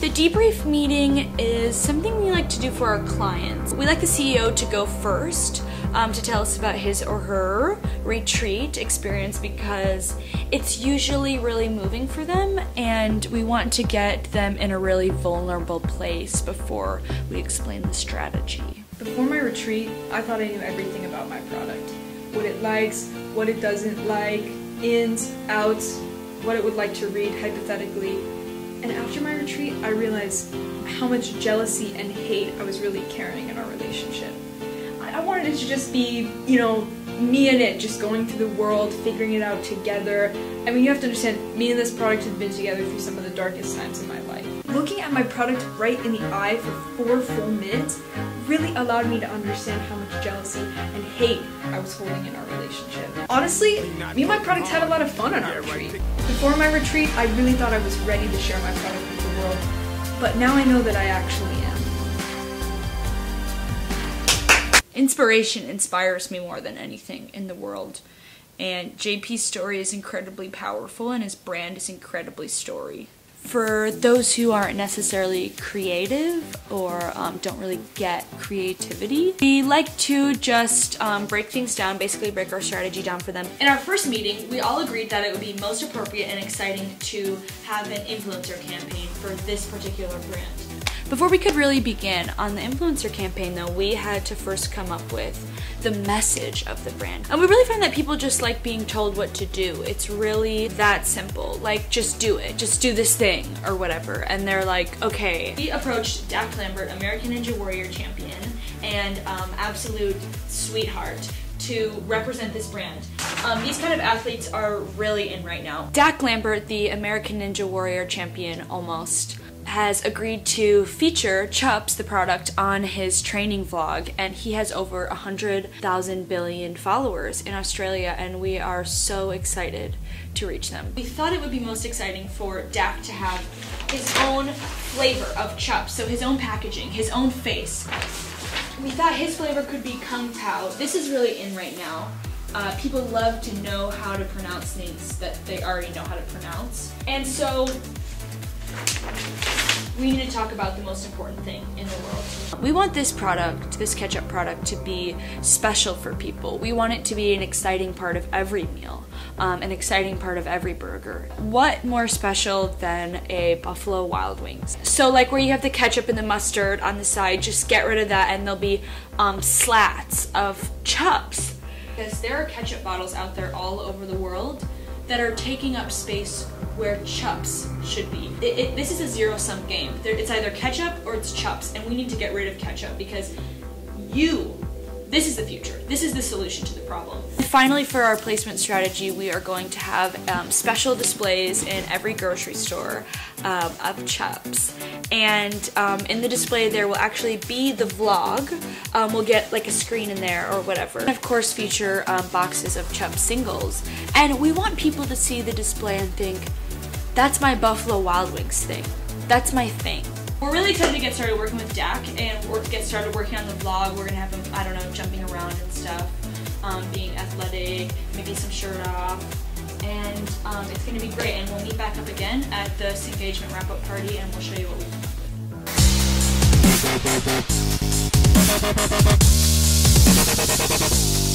The debrief meeting is something we like to do for our clients. We like the CEO to go first um, to tell us about his or her retreat experience because it's usually really moving for them and we want to get them in a really vulnerable place before we explain the strategy. Before my retreat, I thought I knew everything about my product. What it likes, what it doesn't like, ins, outs, what it would like to read hypothetically, and after my retreat, I realized how much jealousy and hate I was really carrying in our relationship. I wanted it to just be, you know, me and it just going through the world, figuring it out together. I mean, you have to understand, me and this product have been together through some of the darkest times in my life. Looking at my product right in the eye for four full minutes really allowed me to understand how much jealousy and hate I was holding in our relationship. Honestly, me and my product had a lot of fun on our retreat. Before my retreat, I really thought I was ready to share my product with the world, but now I know that I actually am. Inspiration inspires me more than anything in the world. And JP's story is incredibly powerful and his brand is incredibly story for those who aren't necessarily creative or um, don't really get creativity, we like to just um, break things down, basically break our strategy down for them. In our first meeting, we all agreed that it would be most appropriate and exciting to have an influencer campaign for this particular brand. Before we could really begin on the influencer campaign though, we had to first come up with the message of the brand. And we really find that people just like being told what to do. It's really that simple. Like, just do it. Just do this thing or whatever. And they're like, okay. We approached Dak Lambert, American Ninja Warrior champion and um, absolute sweetheart to represent this brand. Um, these kind of athletes are really in right now. Dak Lambert, the American Ninja Warrior champion almost, has agreed to feature Chupz, the product, on his training vlog, and he has over 100,000 billion followers in Australia, and we are so excited to reach them. We thought it would be most exciting for Dak to have his own flavor of Chupz, so his own packaging, his own face. We thought his flavor could be Kung Pao. This is really in right now. Uh, people love to know how to pronounce things that they already know how to pronounce. And so we need to talk about the most important thing in the world. We want this product, this ketchup product, to be special for people. We want it to be an exciting part of every meal, um, an exciting part of every burger. What more special than a Buffalo Wild Wings? So like where you have the ketchup and the mustard on the side, just get rid of that and there'll be um, slats of chupz. Because there are ketchup bottles out there all over the world that are taking up space where chupz should be. It, it, this is a zero-sum game. There, it's either ketchup or it's chupz, and we need to get rid of ketchup because you this is the future. This is the solution to the problem. Finally, for our placement strategy, we are going to have um, special displays in every grocery store um, of Chupz. And um, in the display, there will actually be the vlog. Um, we'll get like a screen in there or whatever. And of course, feature um, boxes of Chup singles. And we want people to see the display and think, that's my Buffalo Wild Wings thing. That's my thing. We're really excited to get started working with Dak and work, get started working on the vlog. We're gonna have him, I don't know, jumping around and stuff, um, being athletic, maybe some shirt off, and um, it's gonna be great. And we'll meet back up again at this engagement wrap-up party and we'll show you what we come up with.